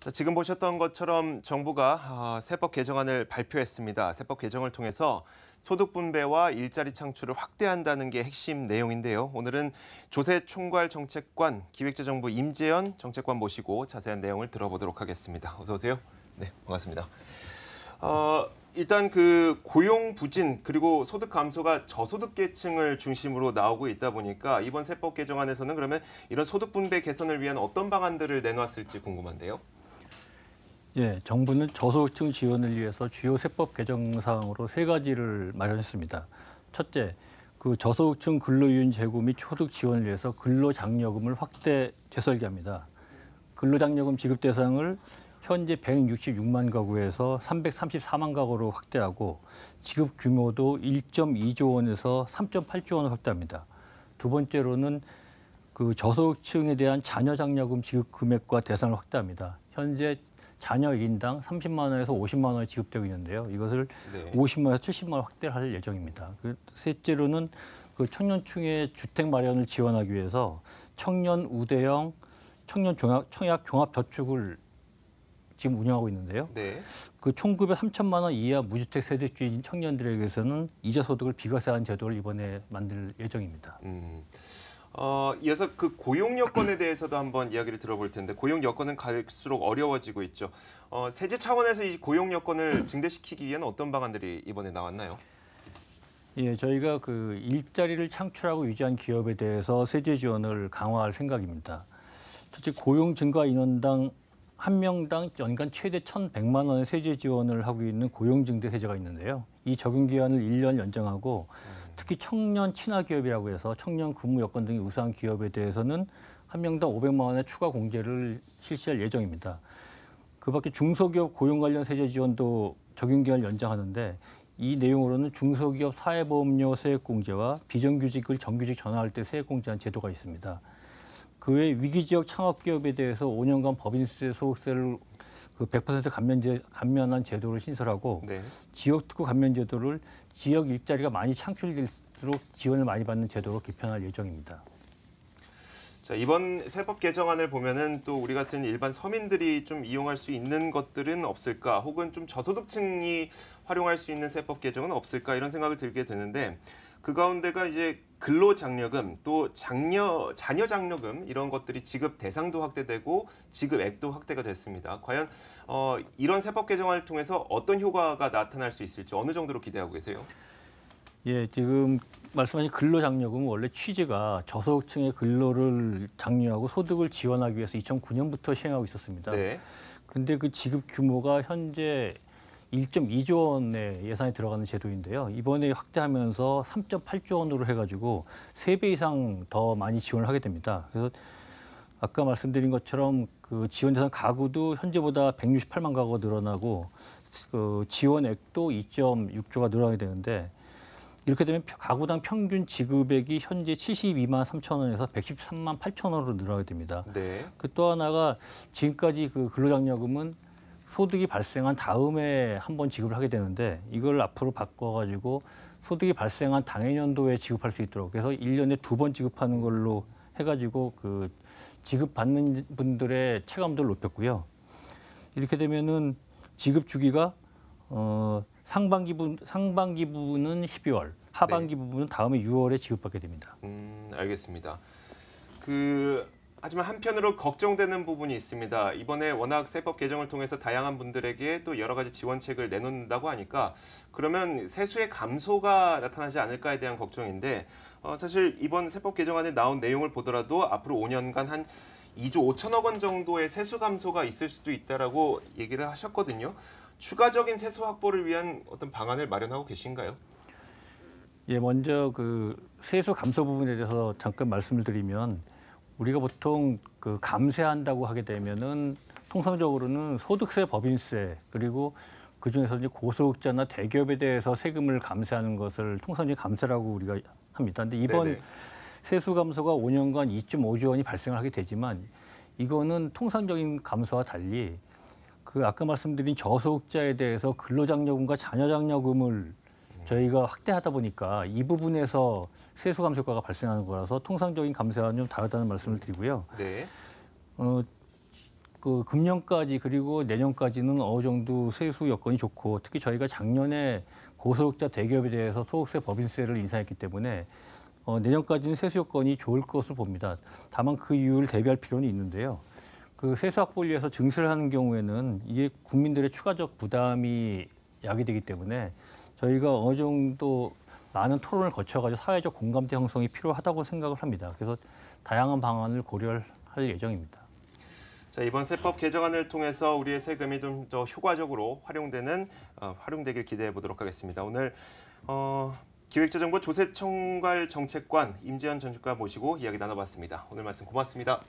자, 지금 보셨던 것처럼 정부가 아, 세법 개정안을 발표했습니다. 세법 개정을 통해서 소득 분배와 일자리 창출을 확대한다는 게 핵심 내용인데요. 오늘은 조세 총괄 정책관 기획재정부 임재현 정책관 모시고 자세한 내용을 들어보도록 하겠습니다. 어서 오세요. 네, 반갑습니다. 어, 일단 그 고용 부진 그리고 소득 감소가 저소득 계층을 중심으로 나오고 있다 보니까 이번 세법 개정안에서는 그러면 이런 소득 분배 개선을 위한 어떤 방안들을 내놓았을지 궁금한데요. 예, 정부는 저소득층 지원을 위해서 주요 세법 개정 사항으로 세 가지를 마련했습니다. 첫째, 그 저소득층 근로유인 제고 및 소득 지원을 위해서 근로장려금을 확대 재설계합니다. 근로장려금 지급 대상을 현재 166만 가구에서 334만 가구로 확대하고 지급 규모도 1.2조 원에서 3.8조 원을 확대합니다. 두 번째로는 그 저소득층에 대한 자녀 장려금 지급 금액과 대상을 확대합니다. 현재 자녀 1인당 30만 원에서 50만 원이 지급되고 있는데요. 이것을 네. 50만 원에서 70만 원 확대를 할 예정입니다. 그 셋째로는 그 청년층의 주택 마련을 지원하기 위해서 청년 우대형 청년 종합 청약 종합 저축을 지금 운영하고 있는데요. 네. 그 총급여 3천만 원 이하 무주택 세대주인 청년들에게서는 이자 소득을 비과세하는 제도를 이번에 만들 예정입니다. 음. 어, 이어서 그 고용 여건에 대해서도 한번 이야기를 들어볼 텐데 고용 여건은 갈수록 어려워지고 있죠. 어, 세제 차원에서 이 고용 여건을 증대시키기 위한 어떤 방안들이 이번에 나왔나요? 예, 저희가 그 일자리를 창출하고 유지한 기업에 대해서 세제 지원을 강화할 생각입니다. 첫째 고용 증가 인원당 한 명당 연간 최대 1,100만 원의 세제 지원을 하고 있는 고용 증대 세제가 있는데요. 이 적용 기한을 1년 연장하고 특히 청년 친화 기업이라고 해서 청년 근무 여건 등이 우수한 기업에 대해서는 한 명당 500만 원의 추가 공제를 실시할 예정입니다. 그밖에 중소기업 고용 관련 세제 지원도 적용 기간을 연장하는데 이 내용으로는 중소기업 사회보험료 세액공제와 비정규직을 정규직 전환할 때 세액공제한 제도가 있습니다. 그 외 위기지역 창업기업에 대해서 5년간 법인세 소득세를 그 100% 감면제 감면한 제도를 신설하고 네. 지역 특구 감면 제도를 지역 일자리가 많이 창출될수록 지원을 많이 받는 제도로 개편할 예정입니다. 자, 이번 세법 개정안을 보면은 또 우리 같은 일반 서민들이 좀 이용할 수 있는 것들은 없을까? 혹은 좀 저소득층이 활용할 수 있는 세법 개정은 없을까? 이런 생각을 들게 되는데 그 가운데가 이제 근로장려금 또 장려 자녀 장려금 이런 것들이 지급 대상도 확대되고 지급액도 확대가 됐습니다. 과연 어, 이런 세법 개정안을 통해서 어떤 효과가 나타날 수 있을지 어느 정도로 기대하고 계세요? 예, 지금 말씀하신 근로장려금은 원래 취지가 저소득층의 근로를 장려하고 소득을 지원하기 위해서 2009년부터 시행하고 있었습니다. 네. 근데 그 지급 규모가 현재 1.2조 원의 예산이 들어가는 제도인데요. 이번에 확대하면서 3.8조 원으로 해가지고 세배 이상 더 많이 지원을 하게 됩니다. 그래서 아까 말씀드린 것처럼 그 지원 대상 가구도 현재보다 168만 가구가 늘어나고 그 지원액도 2.6조가 늘어나게 되는데 이렇게 되면 펴- 가구당 평균 지급액이 현재 72만 3천 원에서 113만 8천 원으로 늘어나게 됩니다. 네. 그 또 하나가 지금까지 그 근로장려금은 소득이 발생한 다음에 한번 지급을 하게 되는데 이걸 앞으로 바꿔가지고 소득이 발생한 당해년도에 지급할 수 있도록 그래서 일년에 두 번 지급하는 걸로 해가지고 그 지급받는 분들의 체감도를 높였고요. 이렇게 되면은 지급 주기가 어 상반기 부 상반기 부분은 12월, 하반기 부분은 다음에 6월에 지급받게 됩니다. 음, 알겠습니다. 그 하지만 한편으로 걱정되는 부분이 있습니다. 이번에 워낙 세법 개정을 통해서 다양한 분들에게 또 여러 가지 지원책을 내놓는다고 하니까 그러면 세수의 감소가 나타나지 않을까에 대한 걱정인데 어, 사실 이번 세법 개정안에 나온 내용을 보더라도 앞으로 5년간 한 2조 5천억 원 정도의 세수 감소가 있을 수도 있다라고 얘기를 하셨거든요. 추가적인 세수 확보를 위한 어떤 방안을 마련하고 계신가요? 예, 먼저 그 세수 감소 부분에 대해서 잠깐 말씀을 드리면 우리가 보통 그 감세한다고 하게 되면은 통상적으로는 소득세, 법인세 그리고 그 중에서 이제 고소득자나 대기업에 대해서 세금을 감세하는 것을 통상적인 감세라고 우리가 합니다. 근데 이번 네네. 세수 감소가 5년간 2.5조 원이 발생을 하게 되지만 이거는 통상적인 감소와 달리 그 아까 말씀드린 저소득자에 대해서 근로장려금과 자녀장려금을 저희가 확대하다 보니까 이 부분에서 세수 감소 효과가 발생하는 거라서 통상적인 감세와는 좀 다르다는 말씀을 드리고요. 네. 어, 그 금년까지 그리고 내년까지는 어느 정도 세수 여건이 좋고 특히 저희가 작년에 고소득자 대기업에 대해서 소득세 법인세를 인상했기 때문에 어, 내년까지는 세수 여건이 좋을 것으로 봅니다. 다만 그 이유를 대비할 필요는 있는데요. 그 세수 확보를 위해서 증세를 하는 경우에는 이게 국민들의 추가적 부담이 야기되기 때문에 저희가 어느 정도 많은 토론을 거쳐가지고 사회적 공감대 형성이 필요하다고 생각을 합니다. 그래서 다양한 방안을 고려할 예정입니다. 자, 이번 세법 개정안을 통해서 우리의 세금이 좀 더 효과적으로 활용되는 어, 활용되길 기대해 보도록 하겠습니다. 오늘 어, 기획재정부 조세총괄 정책관 임재현 전주과 모시고 이야기 나눠봤습니다. 오늘 말씀 고맙습니다.